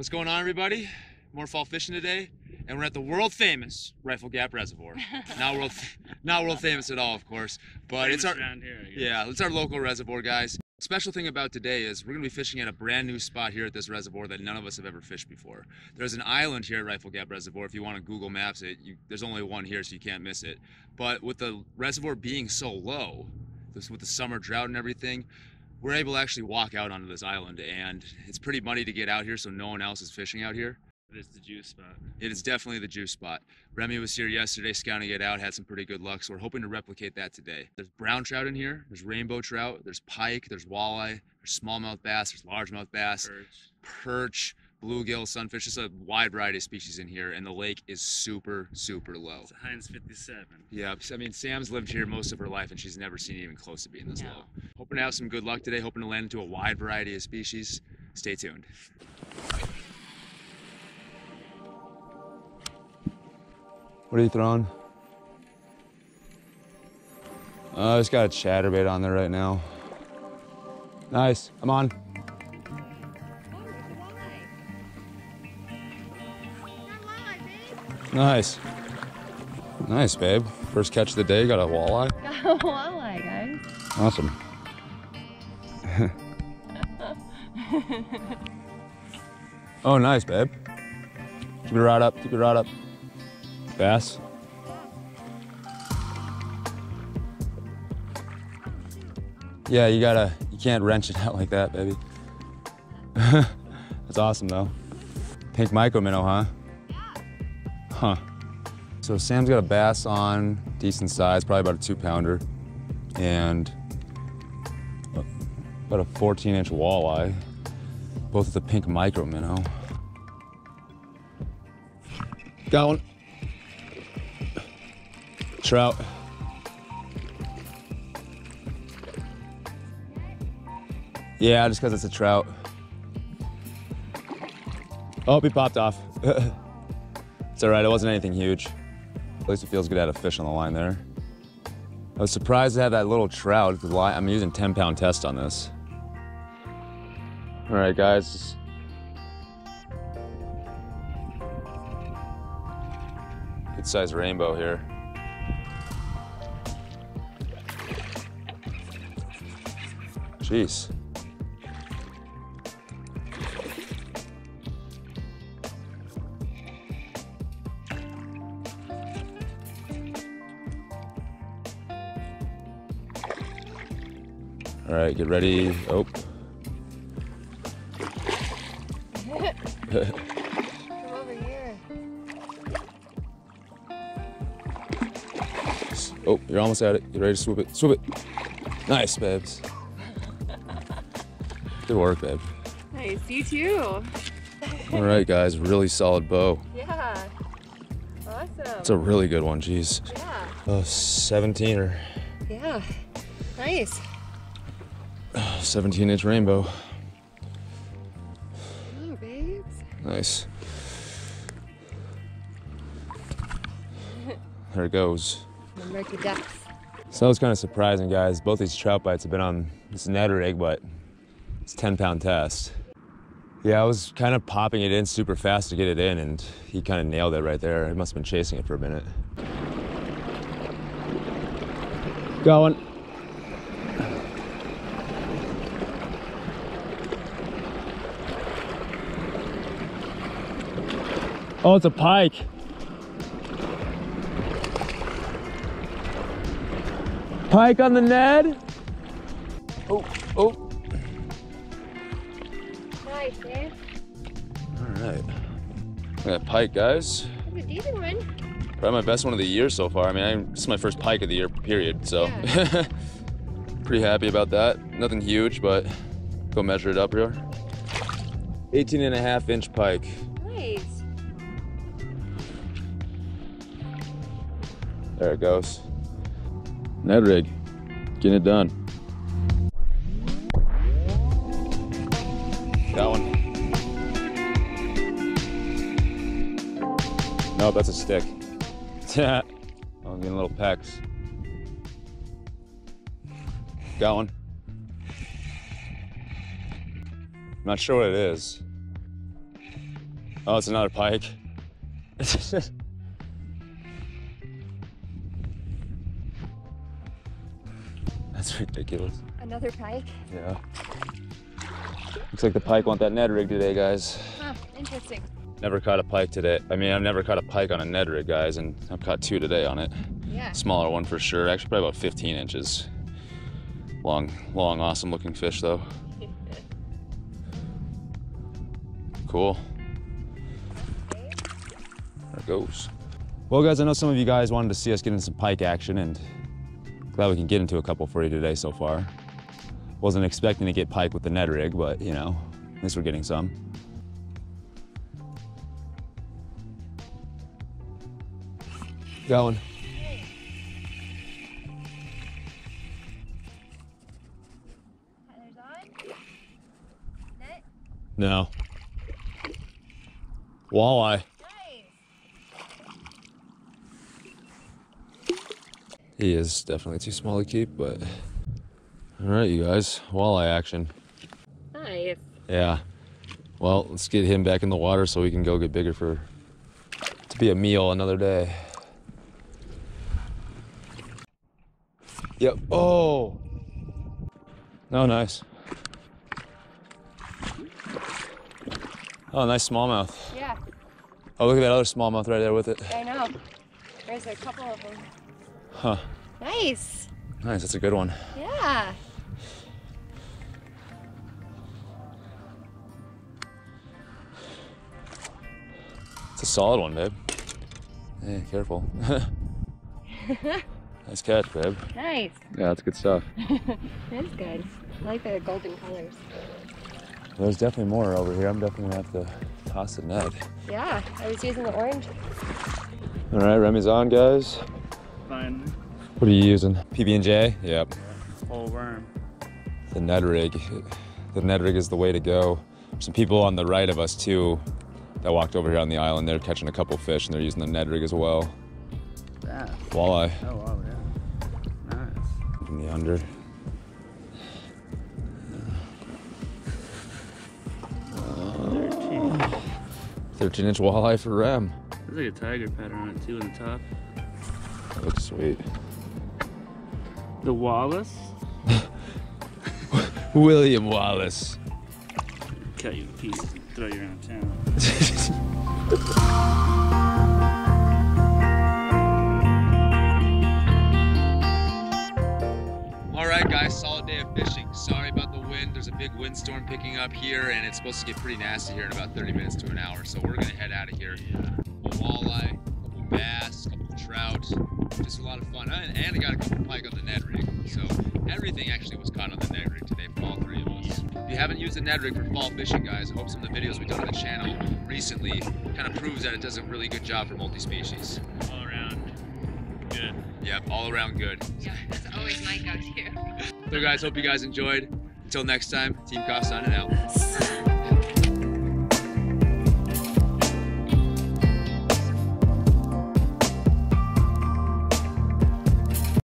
What's going on, everybody? More fall fishing today, and we're at the world famous Rifle Gap Reservoir. not world, not world famous at all, of course, but it's our here. Yeah, it's our local reservoir, guys. Special thing about today is we're gonna be fishing at a brand new spot here at this reservoir that none of us have ever fished before. There's an island here at Rifle Gap Reservoir. If you want to Google Maps it, you, there's only one here, so you can't miss it. But with the reservoir being so low, this with the summer drought and everything, we're able to actually walk out onto this island, and it's pretty muddy to get out here, so no one else is fishing out here. It is the juice spot. It is definitely the juice spot. Remy was here yesterday scouting it out, had some pretty good luck, so we're hoping to replicate that today. There's brown trout in here, there's rainbow trout, there's pike, there's walleye, there's smallmouth bass, there's largemouth bass, Perch. perch, bluegill, sunfish, just a wide variety of species in here, and the lake is super, super low. It's a Heinz 57. Yeah, I mean, Sam's lived here most of her life, and she's never seen it even close to being this No. low. Hoping to have some good luck today, hoping to land into a wide variety of species. Stay tuned. What are you throwing? Uh, I just got a chatterbait on there right now. Nice. I'm on. Nice. Nice, babe. First catch of the day. Got a walleye. Got a walleye, guys. Awesome. oh, nice, babe. Keep it right up. Keep it right up. Bass. Yeah, you gotta, you can't wrench it out like that, baby. That's awesome, though. Pink micro minnow, huh? Huh. So Sam's got a bass on, decent size, probably about a two pounder, and about a 14 inch walleye, both with a pink micro minnow. Got one. Trout. Yeah, just because it's a trout. Oh, he popped off. it's all right, it wasn't anything huge. At least it feels good to have a fish on the line there. I was surprised to have that little trout. Line, I'm using 10 pound test on this. All right, guys. Good sized rainbow here. Jeez. All right, get ready. Oh. Come over here. Oh, you're almost at it. Get ready to swoop it. Swoop it. Nice, babes. Good work, babe. Nice, you too. All right, guys, really solid bow. Yeah. Awesome. It's a really good one, jeez. yeah. Uh, 17 or Yeah. Nice. 17 inch rainbow. Oh, babes. Nice. There it goes. American ducks. So that was kind of surprising, guys. Both these trout bites have been on this Ned rig but it's 10 pound test. Yeah, I was kind of popping it in super fast to get it in, and he kind of nailed it right there. He must have been chasing it for a minute. Going. Oh, it's a pike. Pike on the Ned. Oh, oh. Nice, man. All right. That pike, guys. That's a decent one. Probably my best one of the year so far. I mean, I, this is my first pike of the year, period. So, pretty happy about that. Nothing huge, but go measure it up here. 18 and a half inch pike. There it goes. Ned rig, getting it done. One. Nope, that's a stick. I'm getting little pecks. Got one. Not sure what it is. Oh, it's another pike. That's ridiculous. Another pike. Yeah. Looks like the pike want that Ned rig today, guys. Huh, interesting. Never caught a pike today. I mean, I've never caught a pike on a Ned rig, guys, and I've caught two today on it. Yeah. Smaller one for sure. Actually, probably about 15 inches. Long, long, awesome looking fish, though. Cool. There it goes. Well, guys, I know some of you guys wanted to see us get in some pike action, and glad we can get into a couple for you today so far. Wasn't expecting to get pike with the Ned rig, but you know, at least we're getting some. Got one. Tyler's on. Net. No. Walleye. Nice. He is definitely too small to keep, but. All right, you guys, walleye action. Nice. Yeah. Well, let's get him back in the water so we can go get bigger for to be a meal another day. Yep. Oh. Oh, nice. Oh, nice smallmouth. Yeah, Oh, look at that other smallmouth right there with it. I know. There's a couple of them. Huh. Nice. Nice. That's a good one. Yeah. It's a solid one, babe. Hey, careful. nice catch, babe. Nice. Yeah, that's good stuff. That's good. I like the golden colors. There's definitely more over here. I'm definitely gonna have to toss the net. Yeah, I was using the orange. All right, Remy's on, guys. Fine. What are you using? PB and J. Yep. Whole worm. The Ned rig. The Ned rig is the way to go. Some people on the right of us too, that walked over here on the island. They're catching a couple fish and they're using the Ned rig as well. That. Walleye Oh, wow, yeah. Nice. from the under. 13. 13 inch walleye for Rem. There's like a tiger pattern on it too in the top. That looks sweet. The Wallace? William Wallace. Cut you in pieces and throw you around town. All right, guys, solid day of fishing. Sorry about the wind. There's a big windstorm picking up here, and it's supposed to get pretty nasty here in about 30 minutes to an hour. So we're gonna head out of here. A lot of fun. And, and I got a couple pike on the Ned rig. So everything actually was caught on the Ned rig today from all three of us. If you haven't used the Ned rig for fall fishing, guys, I hope some of the videos we've done on the channel recently kind of proves that it does a really good job for multi-species. All around. Good. Yep, all around good. Yeah, that's always my go-to. So guys, hope you guys enjoyed. Until next time, Team Cost signing out.